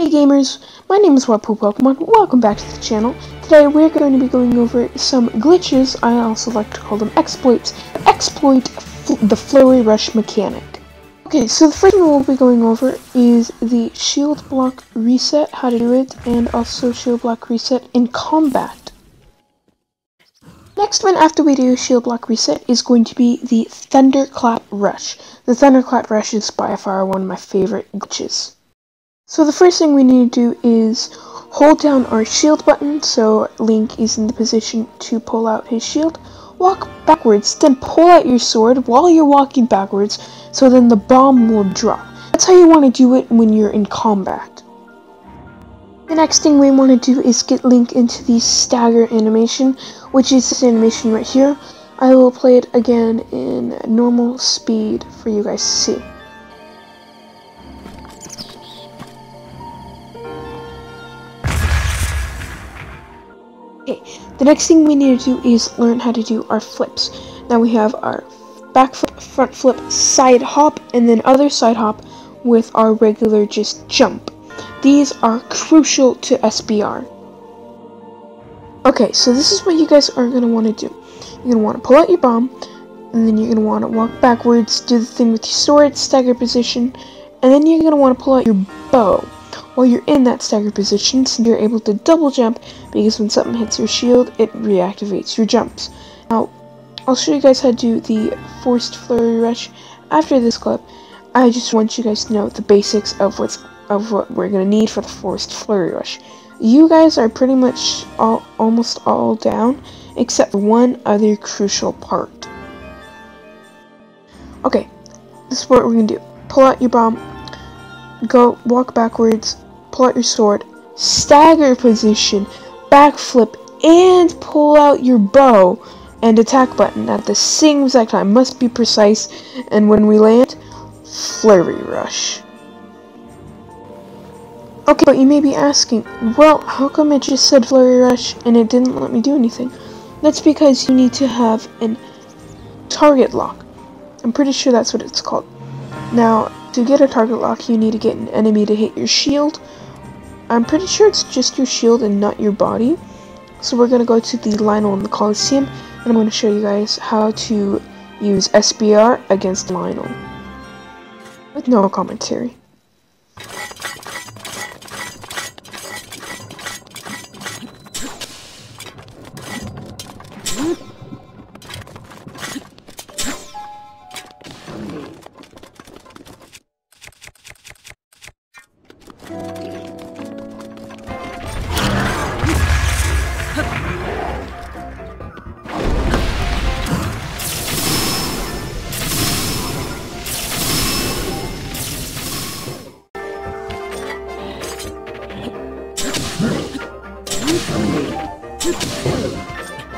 Hey gamers, my name is Wapuu Pokemon, welcome back to the channel. Today we're going to be going over some glitches, I also like to call them exploits, exploit fl the Flurry Rush mechanic. Okay, so the first thing we'll be going over is the shield block reset, how to do it, and also shield block reset in combat. Next one after we do shield block reset is going to be the Thunderclap Rush. The Thunderclap Rush is by far one of my favorite glitches. So the first thing we need to do is hold down our shield button so Link is in the position to pull out his shield. Walk backwards, then pull out your sword while you're walking backwards so then the bomb will drop. That's how you want to do it when you're in combat. The next thing we want to do is get Link into the stagger animation, which is this animation right here. I will play it again in normal speed for you guys to see. Okay, the next thing we need to do is learn how to do our flips. Now we have our back flip, front flip, side hop, and then other side hop with our regular just jump. These are crucial to SBR. Okay, so this is what you guys are going to want to do. You're going to want to pull out your bomb, and then you're going to want to walk backwards, do the thing with your sword, stagger position, and then you're going to want to pull out your bow. While you're in that staggered position, you're able to double jump because when something hits your shield, it reactivates your jumps. Now, I'll show you guys how to do the forced flurry rush after this clip. I just want you guys to know the basics of what's of what we're gonna need for the forced flurry rush. You guys are pretty much all, almost all down, except for one other crucial part. Okay, this is what we're gonna do. Pull out your bomb, go walk backwards, pull out your sword, stagger position, backflip, and pull out your bow and attack button at the same exact time. Must be precise, and when we land, flurry rush. Okay, but you may be asking, well, how come it just said flurry rush and it didn't let me do anything? That's because you need to have an target lock. I'm pretty sure that's what it's called. Now, to get a target lock, you need to get an enemy to hit your shield. I'm pretty sure it's just your shield and not your body. So we're going to go to the Lynel in the Coliseum, and I'm going to show you guys how to use SBR against Lynel. With no commentary.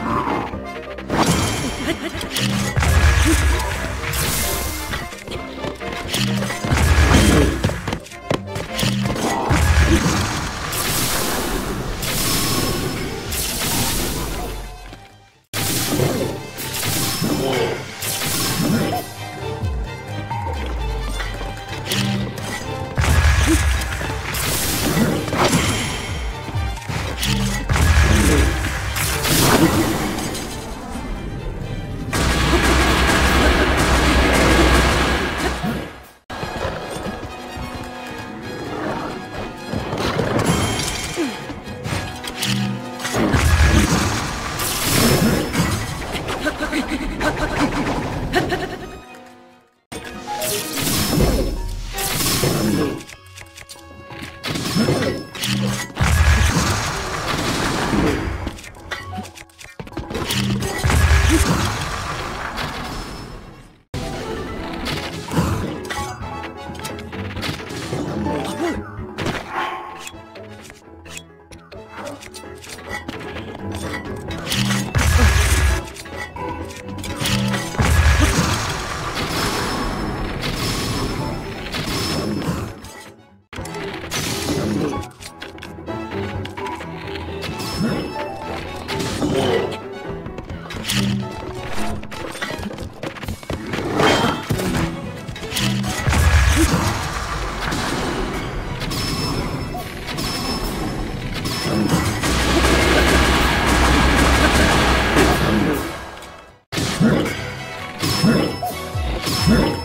Ha ha ha! Thank.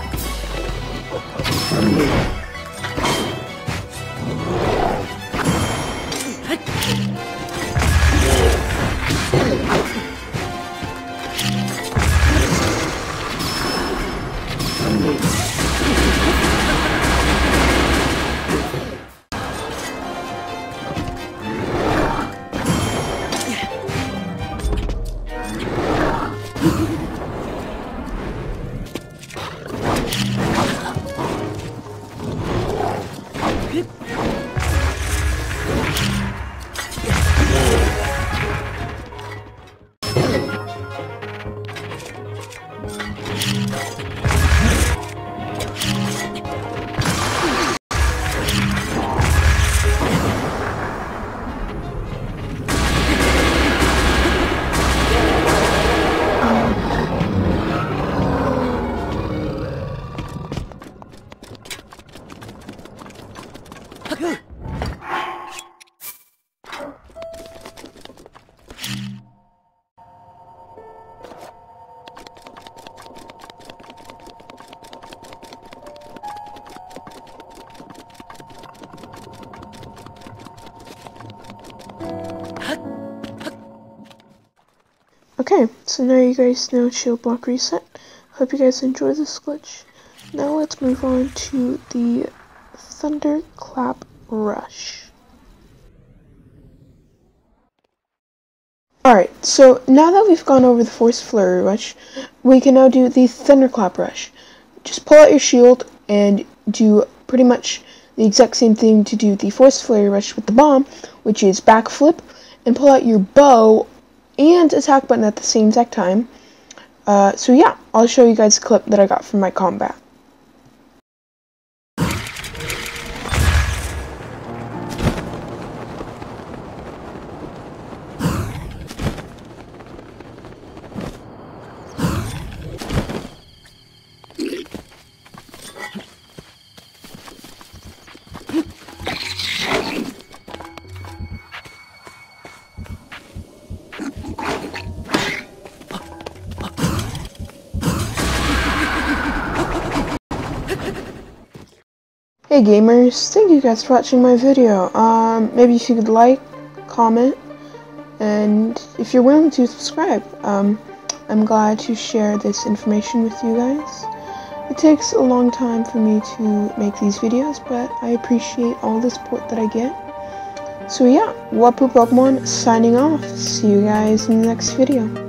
Okay, so now you guys know shield block reset. Hope you guys enjoy this glitch. Now let's move on to the Thunderclap Rush. Alright, so now that we've gone over the Force Flurry Rush, we can now do the Thunderclap Rush. Just pull out your shield and do pretty much the exact same thing to do the Force Flurry Rush with the bomb, which is backflip, and pull out your bow and attack button at the same exact time. Uh, so yeah, I'll show you guys a clip that I got from my combat. Hey gamers, thank you guys for watching my video. Um, maybe if you could like, comment, and if you're willing to subscribe. Um, I'm glad to share this information with you guys. It takes a long time for me to make these videos, but I appreciate all the support that I get. So yeah, Wapuu Pokemon signing off. See you guys in the next video.